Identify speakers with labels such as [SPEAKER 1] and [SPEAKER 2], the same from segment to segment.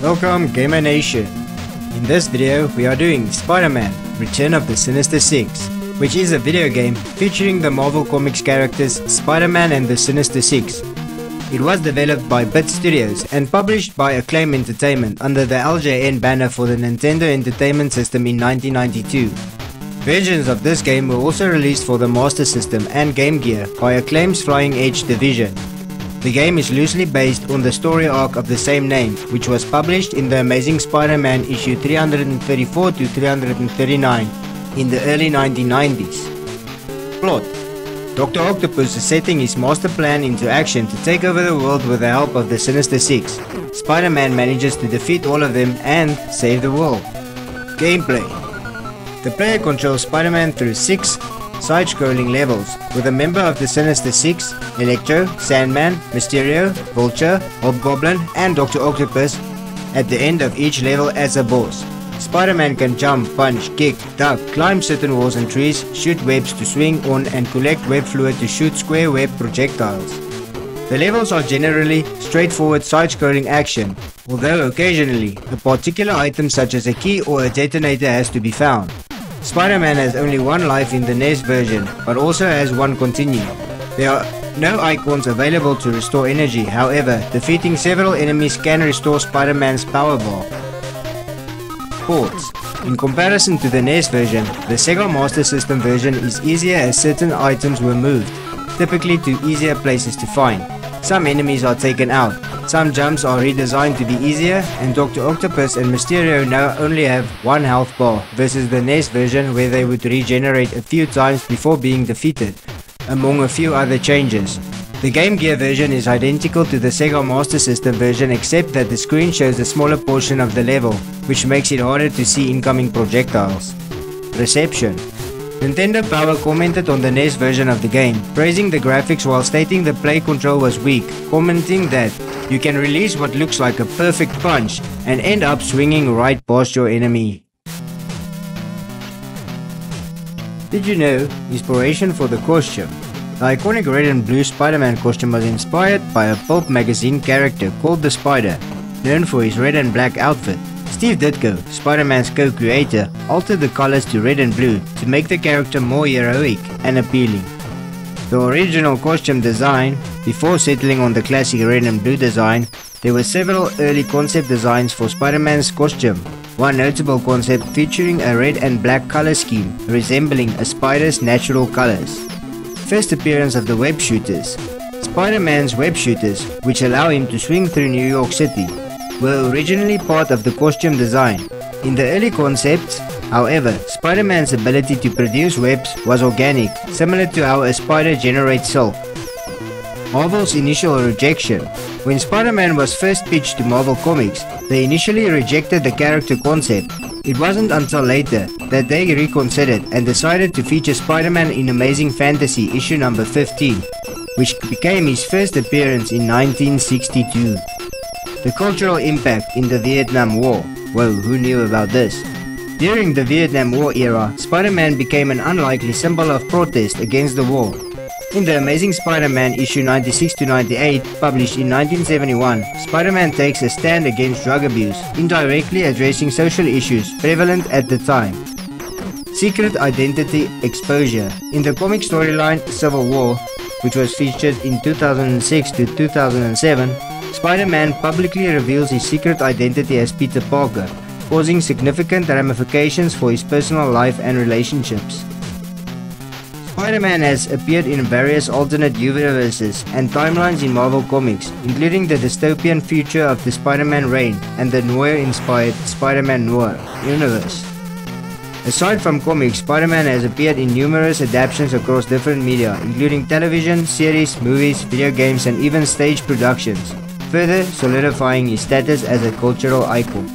[SPEAKER 1] Welcome Gamer Nation. In this video we are doing Spider-Man Return of the Sinister Six, which is a video game featuring the Marvel Comics characters Spider-Man and the Sinister Six. It was developed by Bits Studios and published by Acclaim Entertainment under the LJN banner for the Nintendo Entertainment System in 1992. Versions of this game were also released for the Master System and Game Gear by Acclaim's Flying Edge division. The game is loosely based on the story arc of the same name, which was published in The Amazing Spider-Man issue 334 to 339 in the early 1990s. Plot Dr. Octopus is setting his master plan into action to take over the world with the help of the Sinister Six. Spider-Man manages to defeat all of them and save the world. Gameplay The player controls Spider-Man through six side-scrolling levels, with a member of the Sinister Six, Electro, Sandman, Mysterio, Vulture, Hobgoblin, and Dr. Octopus at the end of each level as a boss. Spider-Man can jump, punch, kick, duck, climb certain walls and trees, shoot webs to swing on and collect web fluid to shoot square web projectiles. The levels are generally straightforward side-scrolling action, although occasionally a particular item such as a key or a detonator has to be found. Spider-Man has only one life in the NES version, but also has one continue. There are no icons available to restore energy, however, defeating several enemies can restore Spider-Man's power bar. Ports In comparison to the NES version, the Sega Master System version is easier as certain items were moved, typically to easier places to find. Some enemies are taken out, some jumps are redesigned to be easier, and Dr. Octopus and Mysterio now only have one health bar versus the NES version where they would regenerate a few times before being defeated, among a few other changes. The Game Gear version is identical to the Sega Master System version except that the screen shows a smaller portion of the level, which makes it harder to see incoming projectiles. Reception Nintendo Power commented on the NES version of the game, praising the graphics while stating the play control was weak, commenting that you can release what looks like a perfect punch and end up swinging right past your enemy. Did you know inspiration for the costume? The iconic red and blue Spider-Man costume was inspired by a pulp magazine character called the Spider, known for his red and black outfit. Steve Ditko, Spider-Man's co-creator, altered the colors to red and blue to make the character more heroic and appealing. The original costume design, before settling on the classic red and blue design, there were several early concept designs for Spider-Man's costume. One notable concept featuring a red and black color scheme resembling a spider's natural colors. First appearance of the web shooters. Spider-Man's web shooters, which allow him to swing through New York City, were originally part of the costume design. In the early concepts, however, Spider-Man's ability to produce webs was organic, similar to how a spider generates silk. Marvel's initial rejection. When Spider-Man was first pitched to Marvel Comics, they initially rejected the character concept. It wasn't until later that they reconsidered and decided to feature Spider-Man in Amazing Fantasy issue number 15, which became his first appearance in 1962. The cultural impact in the Vietnam War. Well, who knew about this? During the Vietnam War era, Spider-Man became an unlikely symbol of protest against the war. In The Amazing Spider-Man issue 96 to 98, published in 1971, Spider-Man takes a stand against drug abuse, indirectly addressing social issues prevalent at the time. Secret Identity Exposure In the comic storyline Civil War, which was featured in 2006 to 2007, Spider-Man publicly reveals his secret identity as Peter Parker, causing significant ramifications for his personal life and relationships. Spider-Man has appeared in various alternate universes and timelines in Marvel Comics, including the dystopian future of the Spider-Man reign and the noir-inspired Spider-Man Noir universe. Aside from comics, Spider-Man has appeared in numerous adaptations across different media, including television, series, movies, video games, and even stage productions, further solidifying his status as a cultural icon.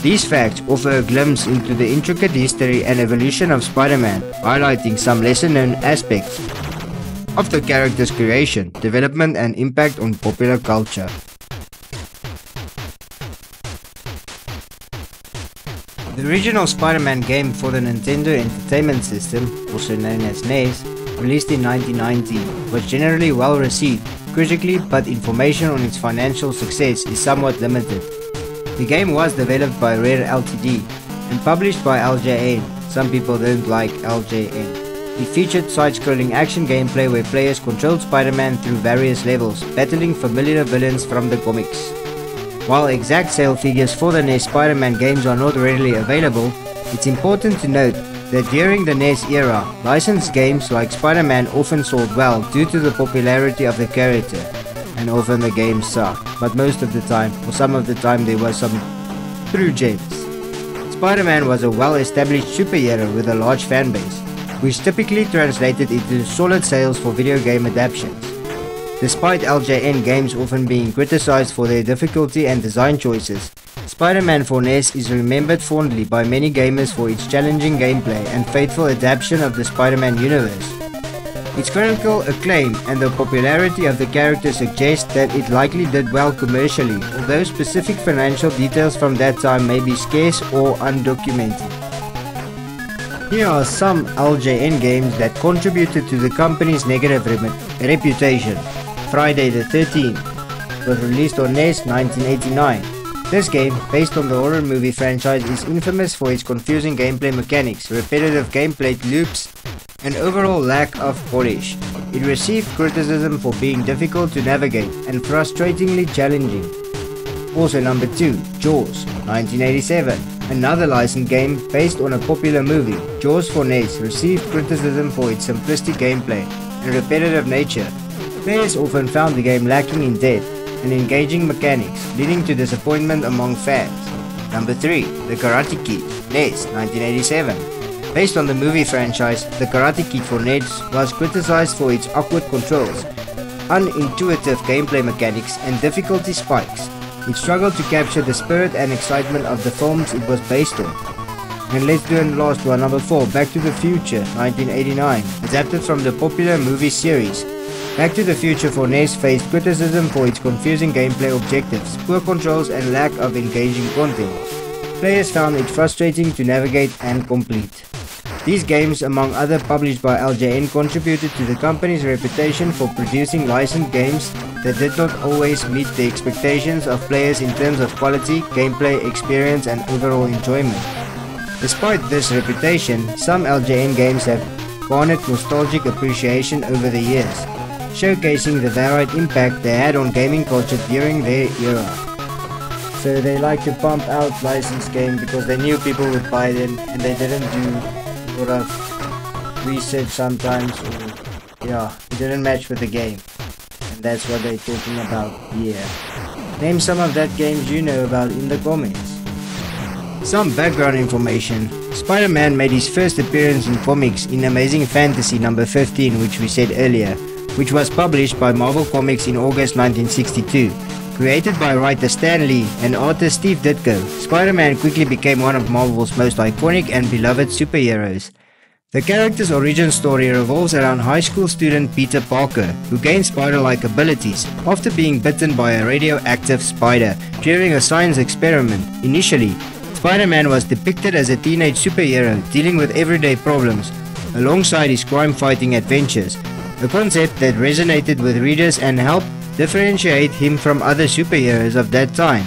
[SPEAKER 1] These facts offer a glimpse into the intricate history and evolution of Spider-Man, highlighting some lesser-known aspects of the character's creation, development and impact on popular culture. The original Spider-Man game for the Nintendo Entertainment System, also known as NES, released in 1990, was generally well received critically but information on its financial success is somewhat limited. The game was developed by Rare Ltd and published by LJN. Some people don't like LJN. It featured side-scrolling action gameplay where players controlled Spider-Man through various levels, battling familiar villains from the comics. While exact sale figures for the NES Spider-Man games are not readily available, it's important to note that during the NES era, licensed games like Spider-Man often sold well due to the popularity of the character, and often the games sucked, but most of the time, or some of the time there were some true gems. Spider-Man was a well-established superhero with a large fanbase, which typically translated into solid sales for video game adaptations. Despite LJN games often being criticized for their difficulty and design choices, Spider-Man for NES is remembered fondly by many gamers for its challenging gameplay and faithful adaptation of the Spider-Man universe. Its critical acclaim and the popularity of the character suggest that it likely did well commercially, although specific financial details from that time may be scarce or undocumented. Here are some LJN games that contributed to the company's negative reputation. Friday the 13th was released on NES 1989. This game, based on the horror movie franchise, is infamous for its confusing gameplay mechanics, repetitive gameplay loops, and overall lack of polish. It received criticism for being difficult to navigate and frustratingly challenging. Also number 2, Jaws, 1987. Another licensed game based on a popular movie, Jaws for NES received criticism for its simplistic gameplay and repetitive nature. Players often found the game lacking in depth and engaging mechanics, leading to disappointment among fans. Number 3. The Karate Kid, NES, 1987. Based on the movie franchise, The Karate Kid for NES was criticized for its awkward controls, unintuitive gameplay mechanics, and difficulty spikes. It struggled to capture the spirit and excitement of the films it was based on. And let's do the last one, number 4, Back to the Future, 1989, adapted from the popular movie series. Back to the Future for NES faced criticism for its confusing gameplay objectives, poor controls and lack of engaging content. Players found it frustrating to navigate and complete. These games, among other published by LJN, contributed to the company's reputation for producing licensed games that did not always meet the expectations of players in terms of quality, gameplay, experience and overall enjoyment. Despite this reputation, some LJN games have garnered nostalgic appreciation over the years, showcasing the varied impact they had on gaming culture during their era. So they like to pump out licensed games because they knew people would buy them and they didn't do sort of research sometimes or yeah, it didn't match with the game. And that's what they're talking about here. Name some of that games you know about in the comments. Some background information. Spider-Man made his first appearance in comics in Amazing Fantasy number 15 which we said earlier, which was published by Marvel Comics in August 1962. Created by writer Stan Lee and artist Steve Ditko, Spider-Man quickly became one of Marvel's most iconic and beloved superheroes. The character's origin story revolves around high school student Peter Parker, who gains spider-like abilities after being bitten by a radioactive spider during a science experiment. Initially, Spider-Man was depicted as a teenage superhero dealing with everyday problems alongside his crime-fighting adventures, a concept that resonated with readers and helped differentiate him from other superheroes of that time.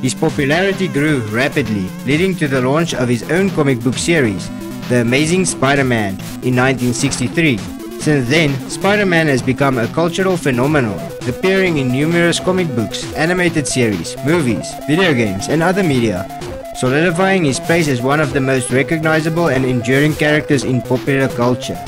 [SPEAKER 1] His popularity grew rapidly, leading to the launch of his own comic book series, the Amazing Spider-Man in 1963. Since then, Spider-Man has become a cultural phenomenon, appearing in numerous comic books, animated series, movies, video games, and other media, solidifying his place as one of the most recognizable and enduring characters in popular culture.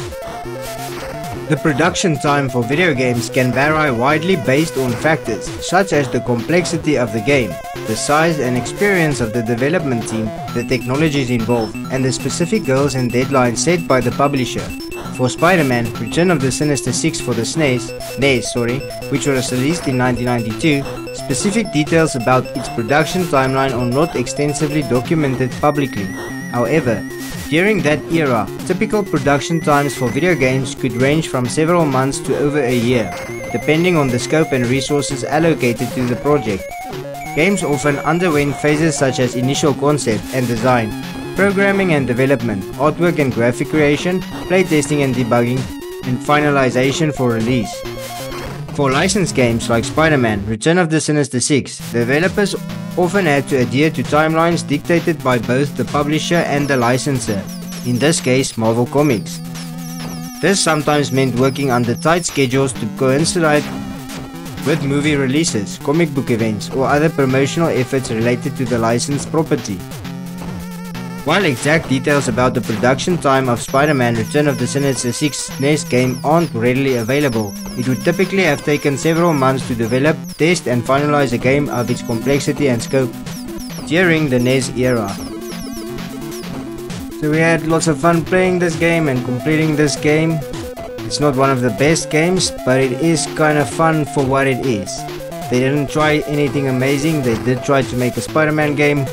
[SPEAKER 1] The production time for video games can vary widely based on factors such as the complexity of the game, the size and experience of the development team, the technologies involved, and the specific goals and deadlines set by the publisher. For Spider-Man, Return of the Sinister Six for the SNES, NES, sorry, which was released in 1992, specific details about its production timeline are not extensively documented publicly. However, during that era, typical production times for video games could range from several months to over a year, depending on the scope and resources allocated to the project. Games often underwent phases such as initial concept and design, programming and development, artwork and graphic creation, playtesting and debugging, and finalization for release. For licensed games like Spider-Man, Return of the Sinister Six, developers often had to adhere to timelines dictated by both the publisher and the licensor, in this case Marvel Comics. This sometimes meant working under tight schedules to coincide with movie releases, comic book events, or other promotional efforts related to the licensed property. While exact details about the production time of Spider-Man Return of the Sinister Six NES game aren't readily available, it would typically have taken several months to develop, test and finalize a game of its complexity and scope during the NES era. So we had lots of fun playing this game and completing this game. It's not one of the best games, but it is kind of fun for what it is. They didn't try anything amazing, they did try to make a Spider-Man game,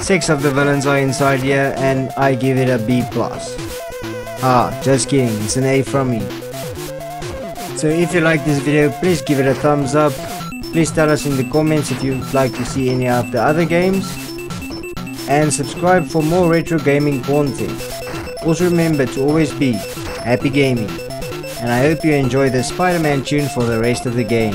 [SPEAKER 1] Six of the villains are inside here and I give it a B+. plus. Ah, just kidding, it's an A from me. So if you like this video, please give it a thumbs up. Please tell us in the comments if you'd like to see any of the other games. And subscribe for more retro gaming content. Also remember to always be happy gaming. And I hope you enjoy the Spider-Man tune for the rest of the game.